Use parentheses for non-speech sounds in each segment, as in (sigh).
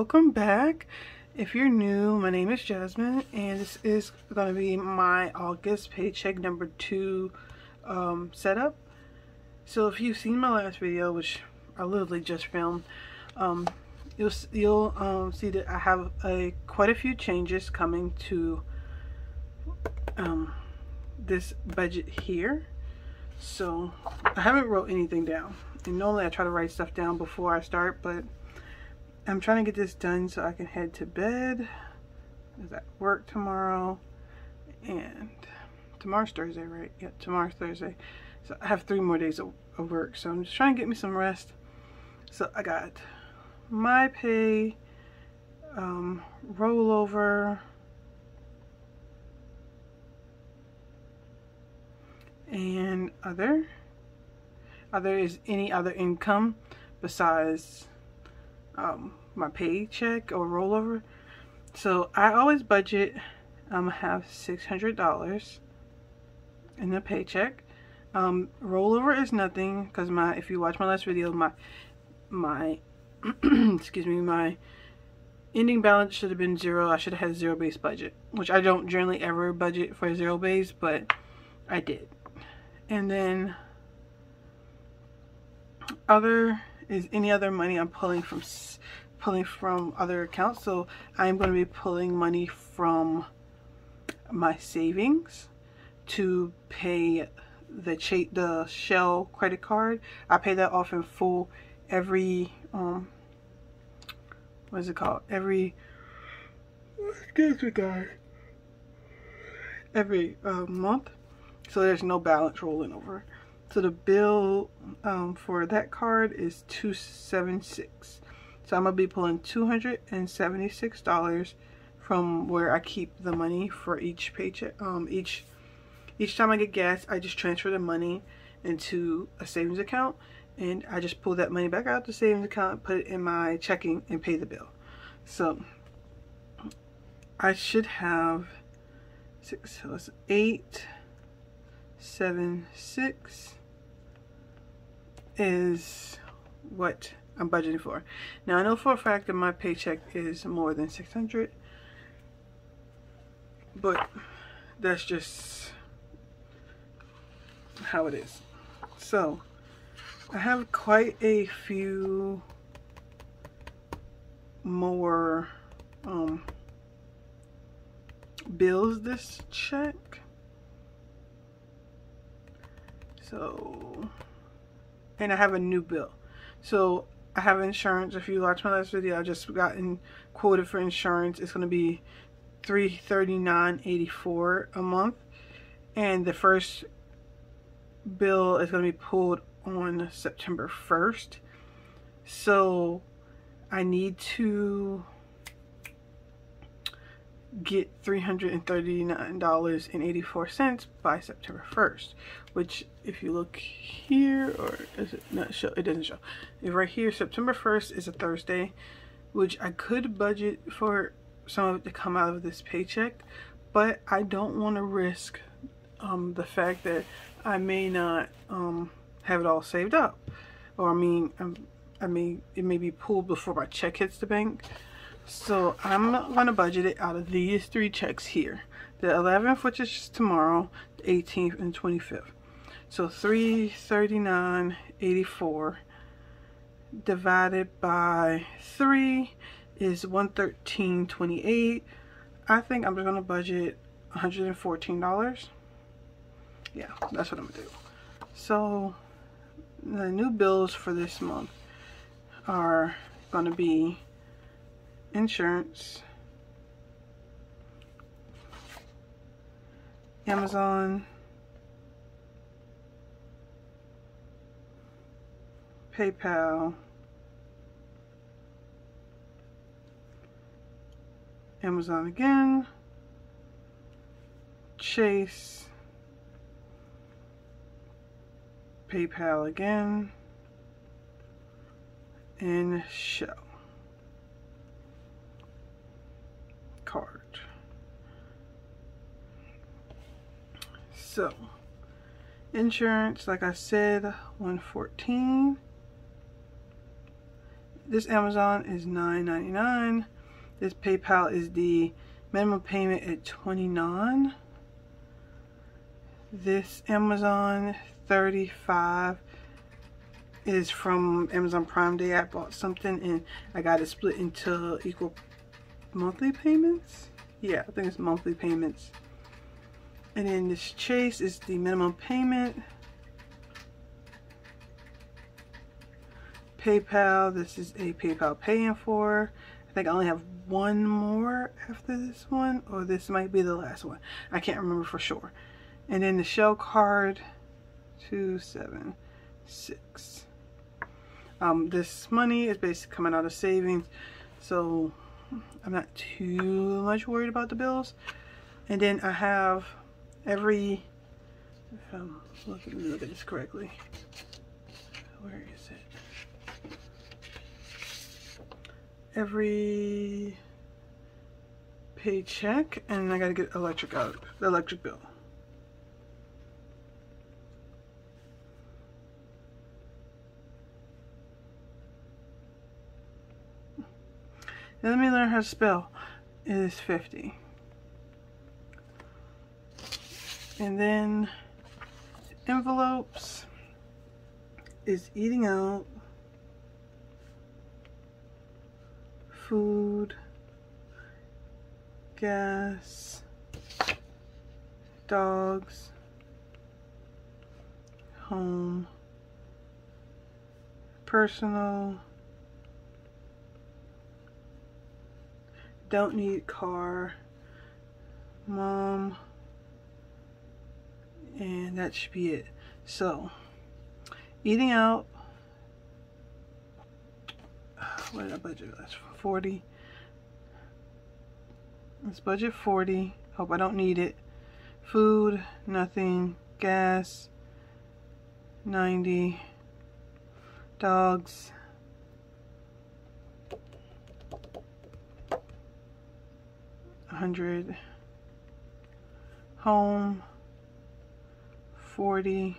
welcome back. If you're new my name is Jasmine and this is going to be my August paycheck number two um, setup. So if you've seen my last video which I literally just filmed um, you'll you'll um, see that I have a quite a few changes coming to um, this budget here. So I haven't wrote anything down. And normally I try to write stuff down before I start but I'm trying to get this done so I can head to bed. Is I work tomorrow? And tomorrow's Thursday right? Yeah tomorrow's Thursday. So I have three more days of, of work so I'm just trying to get me some rest. So I got my pay um, rollover. And other? Other is any other income besides um, my paycheck or rollover. So I always budget um, have $600 in the paycheck. Um, rollover is nothing because my if you watch my last video my my (clears throat) excuse me my ending balance should have been zero. I should have had zero base budget which I don't generally ever budget for zero base but I did. And then other is any other money I'm pulling from pulling from other accounts so I'm going to be pulling money from my savings to pay the the Shell credit card. I pay that off in full every um what is it called? Every excuse me guys. Every uh, month. So there's no balance rolling over. So the bill um, for that card is 276 so I'm gonna be pulling $276 from where I keep the money for each paycheck um, each each time I get gas I just transfer the money into a savings account and I just pull that money back out the savings account put it in my checking and pay the bill. So I should have six so it's eight seven six is what I'm budgeting for. Now I know for a fact that my paycheck is more than 600 but that's just how it is. So I have quite a few more um, bills this check so and I have a new bill so I have insurance. If you watch my last video I just gotten quoted for insurance. It's going to be 339.84 a month. And the first bill is going to be pulled on September 1st so I need to get $339.84 by September 1st which if you look here or is it not show it doesn't show. Right here September 1st is a Thursday which I could budget for some of it to come out of this paycheck but I don't want to risk um, the fact that I may not um, have it all saved up. Or I mean um, I mean it may be pulled before my check hits the bank so I'm going to budget it out of these three checks here. The 11th, which is tomorrow, the 18th and 25th. So 339.84 divided by 3 is 113.28. I think I'm just going to budget $114. Yeah, that's what I'm going to do. So the new bills for this month are going to be insurance, Amazon, PayPal, Amazon again, Chase, PayPal again, and Shell. card. So, insurance, like I said, 114. this Amazon is $9.99. This PayPal is the minimum payment at 29 This Amazon 35 is from Amazon Prime Day. I bought something and I got it split into equal monthly payments. Yeah, I think it's monthly payments. And then this Chase is the minimum payment. PayPal, this is a PayPal paying for. I think I only have one more after this one, or this might be the last one. I can't remember for sure. And then the Shell card, 276. Um, this money is basically coming out of savings, so I'm not too much worried about the bills. And then I have every, um, if I'm looking, at this correctly, where is it? Every paycheck, and I gotta get electric out, the electric bill. Let me learn how to spell. It is 50. And then envelopes is eating out, food, gas, dogs, home, personal, don't need car, mom, and that should be it. So, eating out, (sighs) what did I budget? That's 40. Let's budget 40. Hope I don't need it. Food, nothing. Gas, 90. Dogs, hundred home 40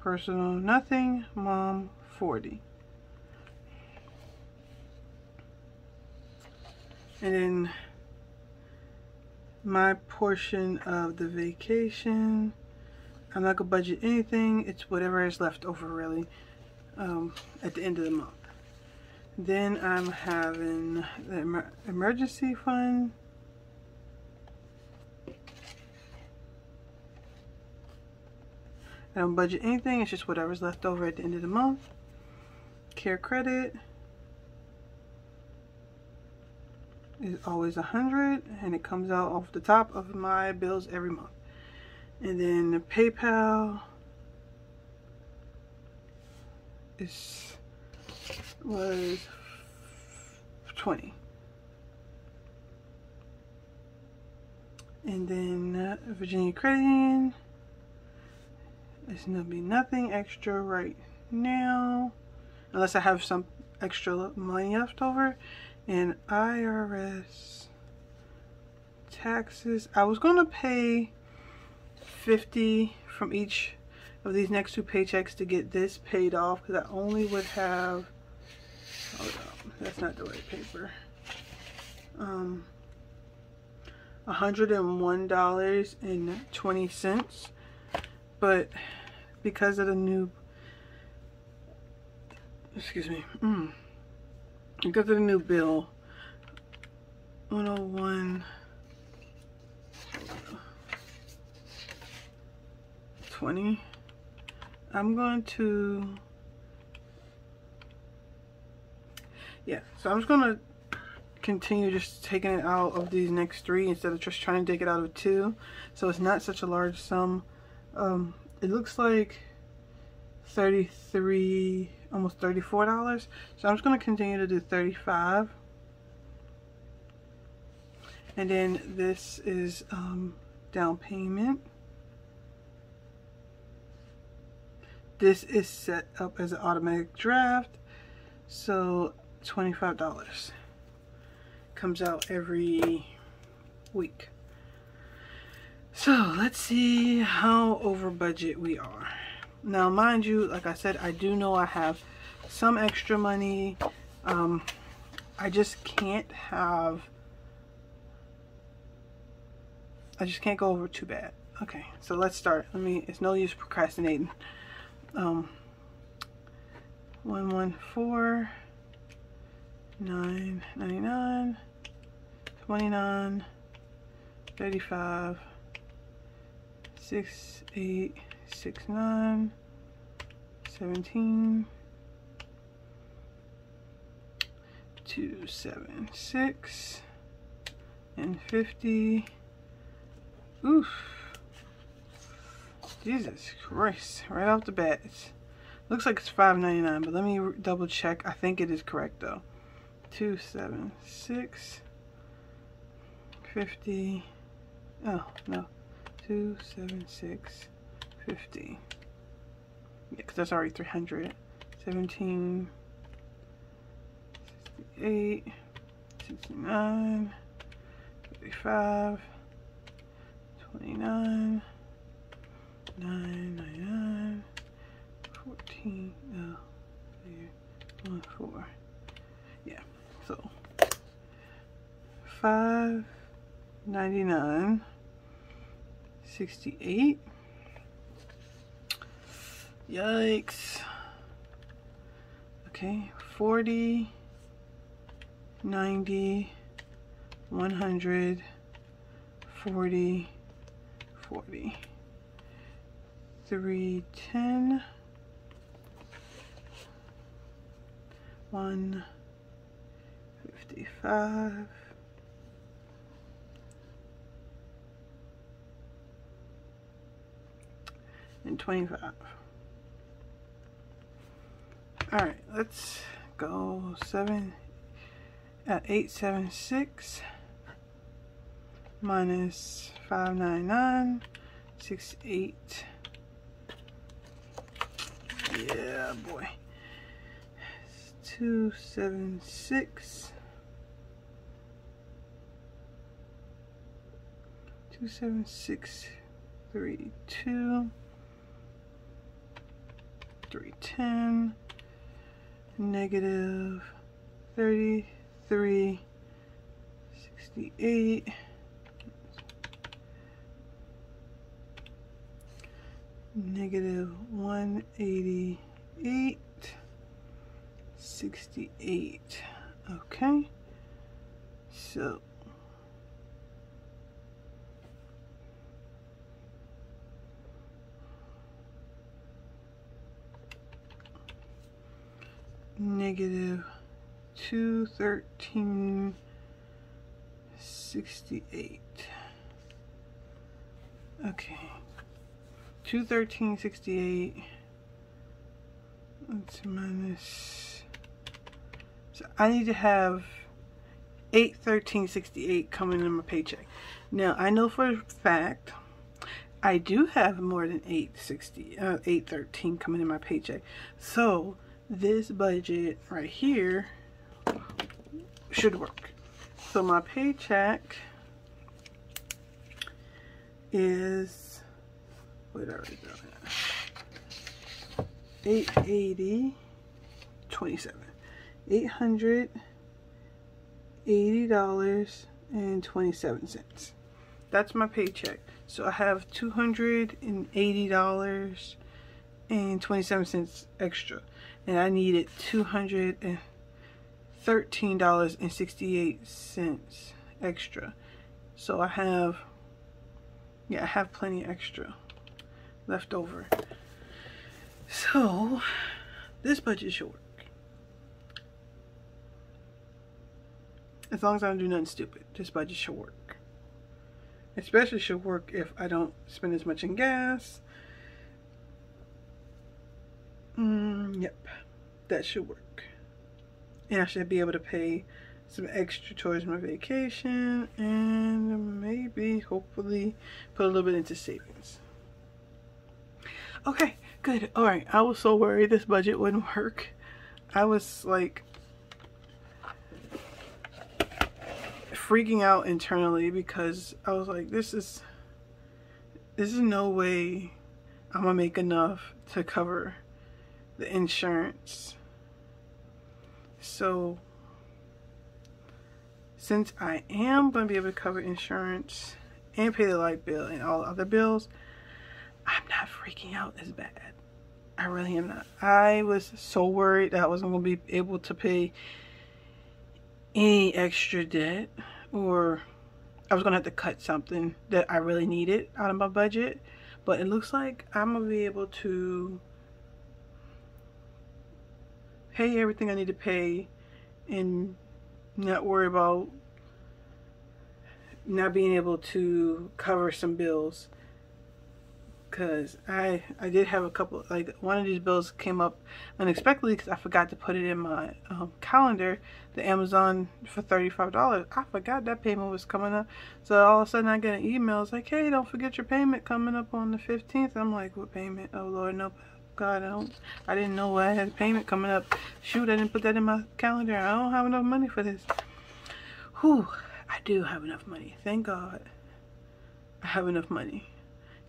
personal nothing. Mom 40 and then my portion of the vacation I'm not gonna budget anything. It's whatever is left over really um, at the end of the month. Then I'm having the emer emergency fund. I don't budget anything, it's just whatever's left over at the end of the month. CareCredit is always a hundred and it comes out off the top of my bills every month. And then the PayPal is was 20. And then uh, Virginia Credit Union. It's gonna be nothing extra right now. Unless I have some extra money left over. And IRS taxes. I was gonna pay 50 from each of these next two paychecks to get this paid off because I only would have hold up that's not the right paper um $101.20 but because of the new excuse me mm, because of the new bill 101 20 I'm going to yeah so I'm just gonna continue just taking it out of these next three instead of just trying to take it out of two. So it's not such a large sum um, it looks like 33 almost 34 dollars so I'm just going to continue to do 35 and then this is um, down payment This is set up as an automatic draft. So $25. Comes out every week. So let's see how over budget we are. Now mind you, like I said, I do know I have some extra money. Um, I just can't have, I just can't go over too bad. Okay, so let's start. Let me, it's no use procrastinating. Um, 114, 999, 29, 35, 6869, 17, 276, and 50. Oof. Jesus Christ. Right off the bat. Looks like it's $5.99, but let me double check. I think it is correct though. 276, 50. Oh, no. 276, 50. Yeah, because that's already 300. 17, 68, 69, 35, 29, 999, 14, uh, oh, there, 1, 4. Yeah, so 5, 99, 68. Yikes. Okay, 40, 90, 100, 40, 40, 310, 155, and 25. Alright, let's go 7 uh, at 876 minus 599 68 yeah boy. 276 276 32 310 negative 33 68 negative 188 68 okay so negative 213 68 okay. 213 68 that's minus so I need to have 813.68 coming in my paycheck. Now I know for a fact I do have more than 860 uh, 813 coming in my paycheck. So this budget right here should work. So my paycheck is are we doing? 880 27 880 dollars and 27 cents that's my paycheck so I have 280 dollars and 27 cents extra and I needed $213.68 extra. So I have, yeah, I have plenty extra left over. So this budget should work. As long as I don't do nothing stupid, this budget should work. Especially should work if I don't spend as much in gas Mm, yep, that should work. And I should be able to pay some extra towards my vacation and maybe, hopefully, put a little bit into savings. Okay, good. All right, I was so worried this budget wouldn't work. I was like freaking out internally because I was like, this is, this is no way I'm gonna make enough to cover the insurance So since I am going to be able to cover insurance and pay the light bill and all other bills, I'm not freaking out as bad. I really am not. I was so worried that I wasn't going to be able to pay any extra debt or I was going to have to cut something that I really needed out of my budget. But it looks like I'm going to be able to pay everything I need to pay and not worry about not being able to cover some bills. Because I I did have a couple like one of these bills came up unexpectedly because I forgot to put it in my um, calendar the Amazon for $35 I forgot that payment was coming up. So all of a sudden I get an email it's like hey don't forget your payment coming up on the 15th I'm like what payment? Oh lord no God I don't I didn't know I had a payment coming up shoot I didn't put that in my calendar I don't have enough money for this whew I do have enough money thank God I have enough money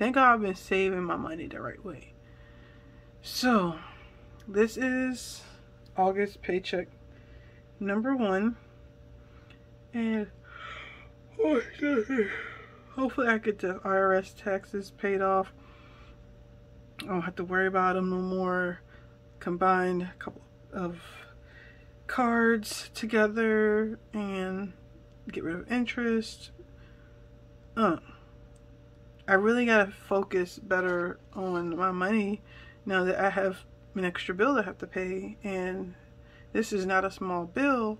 Thank God I've been saving my money the right way. So, this is August paycheck number one. And (sighs) hopefully I get the IRS taxes paid off. I don't have to worry about them no more. Combine a couple of cards together and get rid of interest. Uh, I really gotta focus better on my money now that I have an extra bill to have to pay and this is not a small bill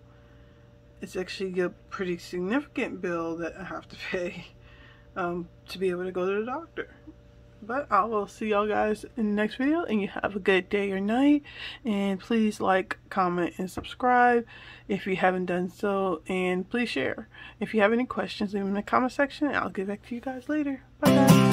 it's actually a pretty significant bill that I have to (laughs) pay um, to be able to go to the doctor but I will see y'all guys in the next video and you have a good day or night. And please like comment and subscribe if you haven't done so. And please share. If you have any questions leave them in the comment section I'll get back to you guys later. Bye guys